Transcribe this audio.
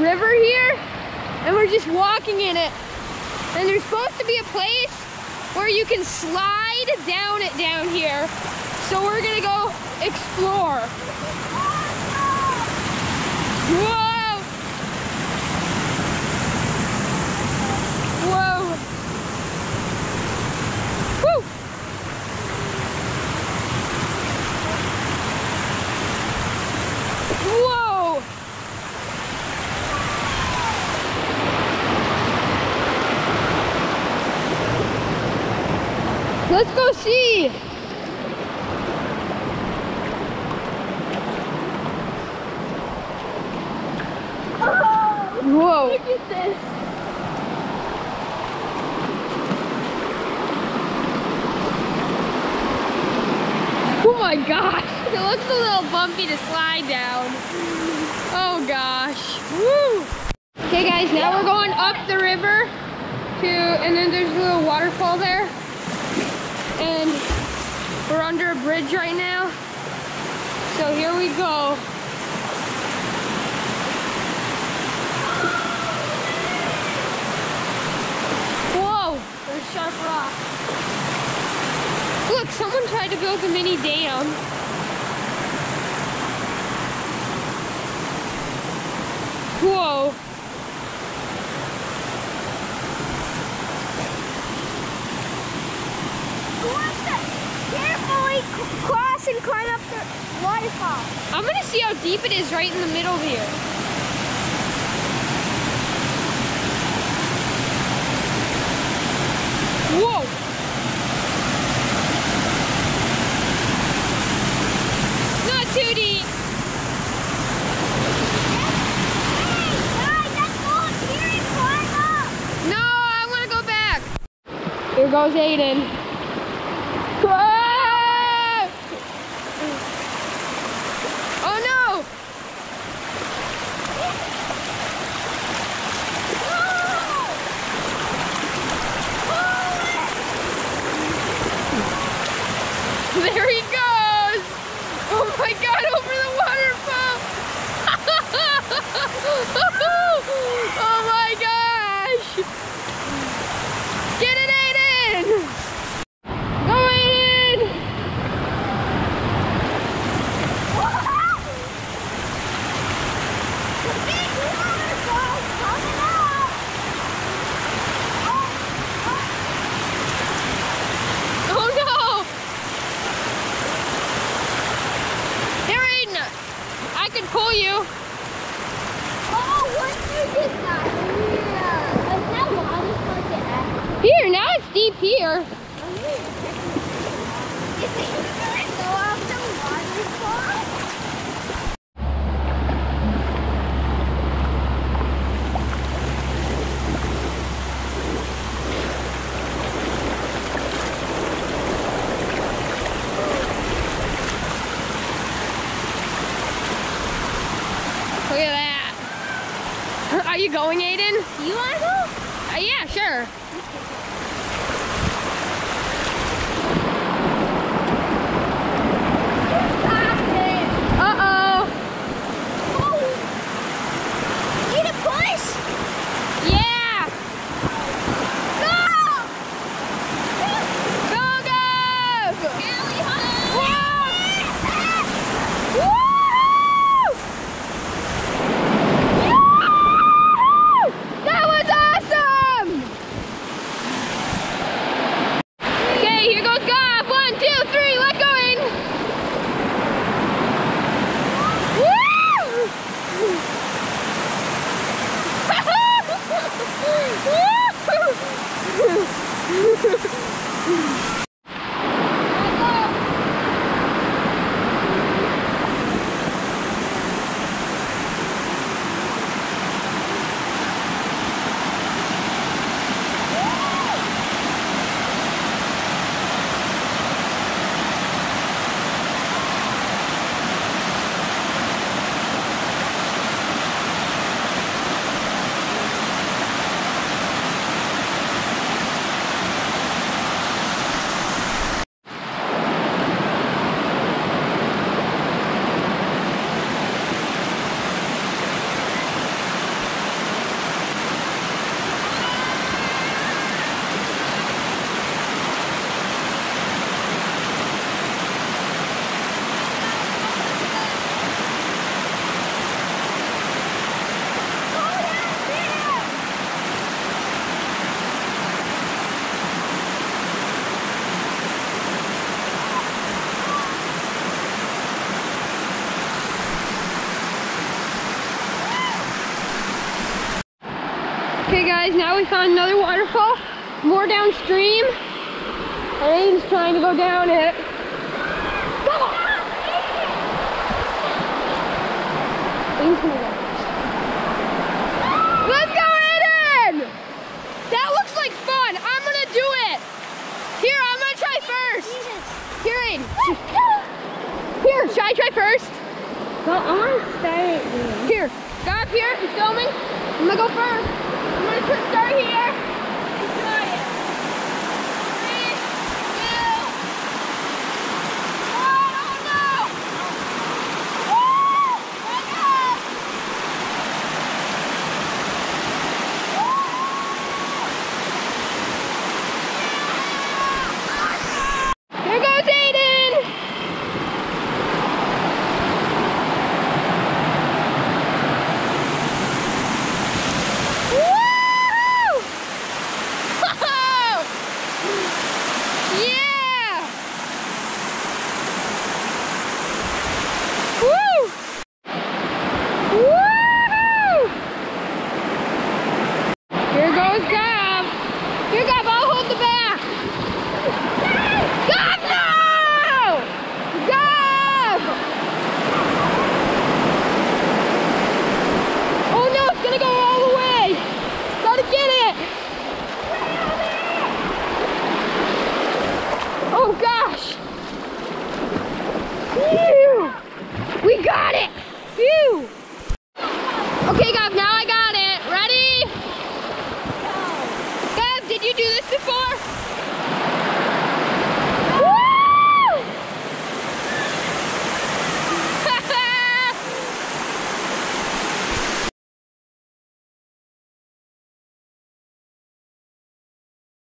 river here, and we're just walking in it. And there's supposed to be a place where you can slide down it down here. So we're gonna go explore. Whoa! Whoa! Woo! Whoa! Let's go see. Oh, Whoa. Look at this. Oh my gosh. It looks a little bumpy to slide down. Oh gosh. Woo. Okay guys, now we're going up the river to, and then there's a little waterfall there. And we're under a bridge right now. So here we go. Whoa, there's sharp rock. Look, someone tried to build a mini dam. Whoa. Climb up the waterfall? I'm gonna see how deep it is right in the middle here. Whoa! Not too deep. Hey! No, I wanna go back. Here goes Aiden. Whoa! Oh no! There he goes! Oh my god, over the waterfall! oh my gosh! Get it, Aiden! Go, Aiden! Oh no! Here, Aiden! I can pull you. Here, now it's deep here. Look at that. Are you going, Aiden? You wanna go? Uh, yeah, sure. We found another waterfall, more downstream. And Aiden's trying to go down it. Come on! Aiden's gonna go. Let's go, Aiden! That looks like fun. I'm gonna do it. Here, I'm gonna try first. Here, Aiden. Here, should I try first? Go to start. Here, go up here and filming. I'm gonna go first. Start here.